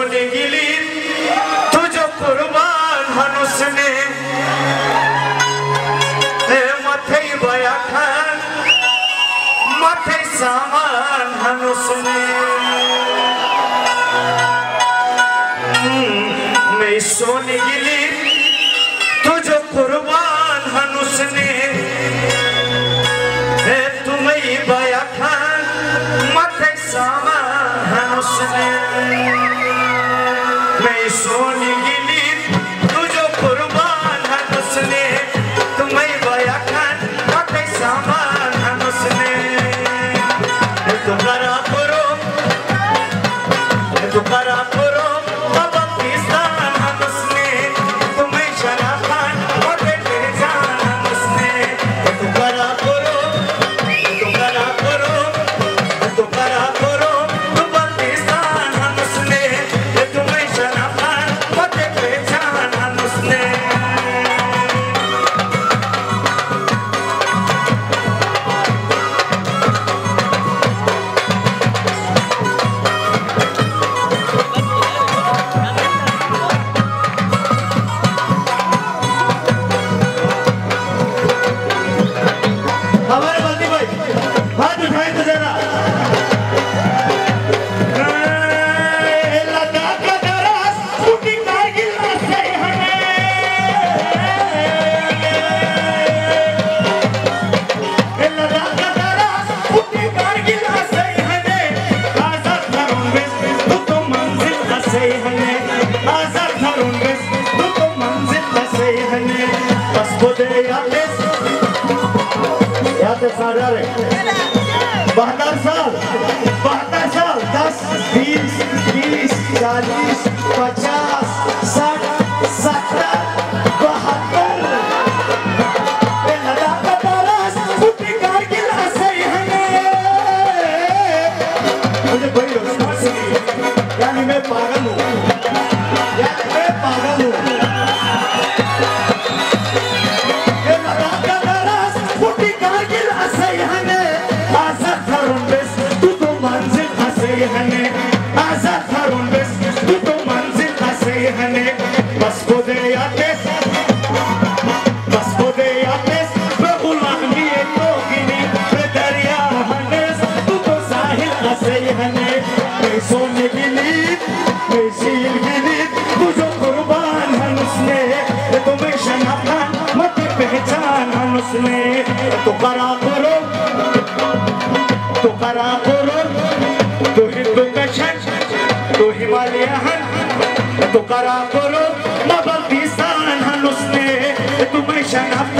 होने गिली तुझो कुर्बान हनुसने ते मथे बया खन मथे सामान हनुसने मैं सोने गिली यहाँ बहत्तर साल बहत्तर साल दस बीस तीस चालीस तुम्हें शनाखान मत पहचाना उसने तो करा करो तो करा करो। तो हिंदू तो कशन तो हिमालय तो करा करो, नबल किसान उसने तुम्हें शनाखान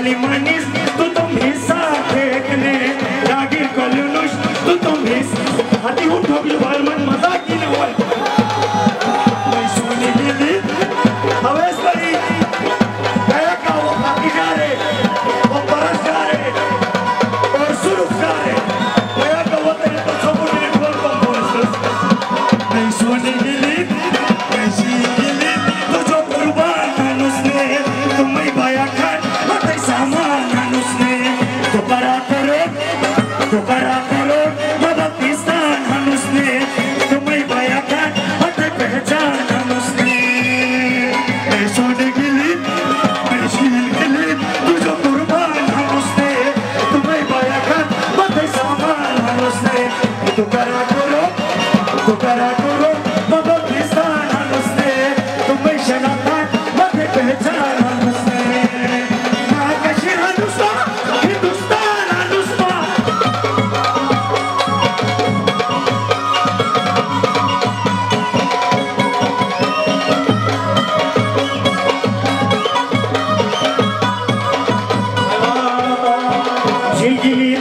वाली मनीष, तू तो तुम हिस्सा फेंकने जागिर कलुनुश तू तो तुम हिस्सा हाथी उठो भी बाल मन मज़ाक ही न होए मैं सोनी दिल्ली हवेस करी। गया का वो खाकी जा रे, वो परस जा रे, और सुरुख जा रे। गया का वो तेरे तो सबूत नेटवर्क पर पहुँच मैं सोनी